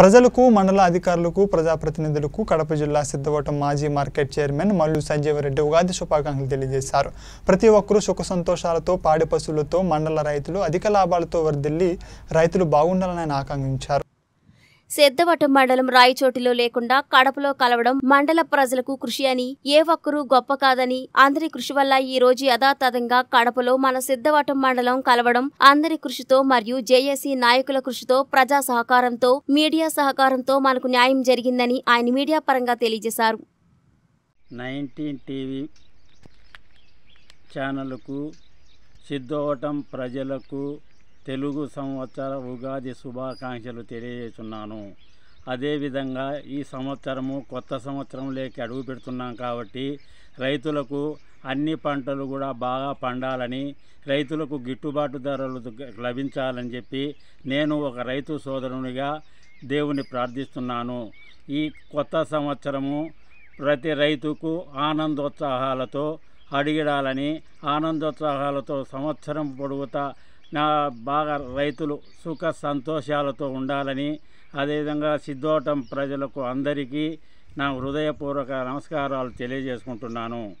ప్రజలకు మండల అధికారులకు ప్రజాప్రతినిధులకు కడప జిల్లా సిద్ధవటం మాజీ మార్కెట్ చైర్మన్ మల్లు సంజీవరెడ్డి ఉగాది శుభాకాంక్షలు తెలియజేశారు. ప్రతి ఒక్కరూ సుఖ సంతోషాలతో పాడి పశువులతో మండల రైతులు అధిక లాభాలతో వర్ధిల్లి రైతులు బాగుండాలని ఆయన ఆకాంక్షించారు. సిద్ధవటం మండలం రాయచోటిలో లేకుండా కడపలో కలవడం మండల ప్రజలకు కృషి అని ఏ ఒక్కరూ గొప్ప కాదని అందరి కృషి వల్ల ఈ రోజు యథాతథంగా కడపలో మన సిద్ధవటం మండలం కలవడం అందరి కృషితో మరియు జేఏసీ నాయకుల కృషితో ప్రజా సహకారంతో మీడియా సహకారంతో మనకు న్యాయం జరిగిందని ఆయన మీడియా పరంగా తెలియజేశారు. నైన్టీన్ టీవీ ప్రజలకు తెలుగు సంవత్సర ఉగాది శుభాకాంక్షలు తెలియజేస్తున్నాను. అదేవిధంగా ఈ సంవత్సరము కొత్త సంవత్సరంలోకి అడుగు పెడుతున్నాం కాబట్టి రైతులకు అన్ని పంటలు కూడా బాగా పండాలని రైతులకు గిట్టుబాటు ధరలు లభించాలని చెప్పి నేను ఒక రైతు సోదరునిగా దేవుని ప్రార్థిస్తున్నాను. ఈ కొత్త సంవత్సరము ప్రతి రైతుకు ఆనందోత్సాహాలతో అడిగిడాలని ఆనందోత్సాహాలతో సంవత్సరం పొడుగుతా నా బాగా రైతులు సుఖ సంతోషాలతో ఉండాలని అదేవిధంగా సిద్ధోటం ప్రజలకు అందరికీ నా హృదయపూర్వక నమస్కారాలు తెలియజేసుకుంటున్నాను.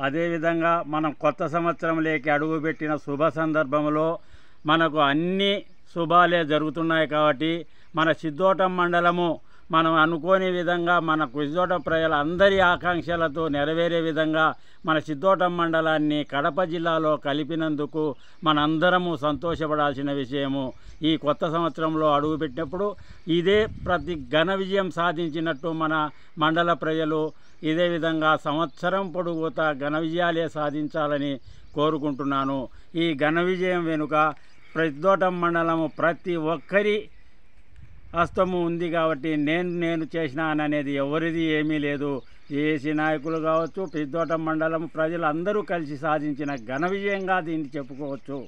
అదేవిధంగా మనం కొత్త సంవత్సరంలోకి అడుగుపెట్టిన శుభ సందర్భంలో మనకు అన్ని శుభాలే జరుగుతున్నాయి కాబట్టి మన సిద్ధోటం మండలము మనం అనుకోని విధంగా మన సిద్ధోటం ప్రజల అందరి ఆకాంక్షలతో నెరవేరే విధంగా మన సిద్ధోటం మండలాన్ని కడప జిల్లాలో కలిపినందుకు మనందరము సంతోషపడాల్సిన విషయము. ఈ కొత్త సంవత్సరంలో అడుగుపెట్టినప్పుడు ఇదే ప్రతి ఘన విజయం సాధించినట్టు మన మండల ప్రజలు ఇదే విధంగా సంవత్సరం పొడుగుతా ఘన విజయాలే సాధించాలని కోరుకుంటున్నాను. ఈ ఘన విజయం వెనుక ప్రతిదోటం మండలము ప్రతి ఒక్కరి హస్తము ఉంది కాబట్టి నేను నేను చేసినాననేది ఎవరిది ఏమీ లేదు. ఏసీ నాయకులు కావచ్చు పెద్దోటం మండలం ప్రజలందరూ కలిసి సాధించిన ఘన విజయంగా దీన్ని చెప్పుకోవచ్చు.